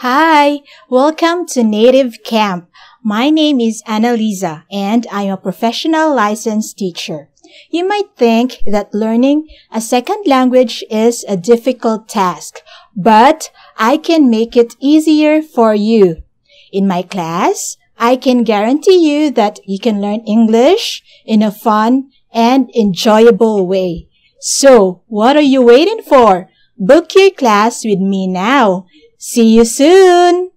Hi, welcome to Native Camp. My name is Analiza and I'm a professional licensed teacher. You might think that learning a second language is a difficult task, but I can make it easier for you. In my class, I can guarantee you that you can learn English in a fun and enjoyable way. So, what are you waiting for? Book your class with me now. See you soon!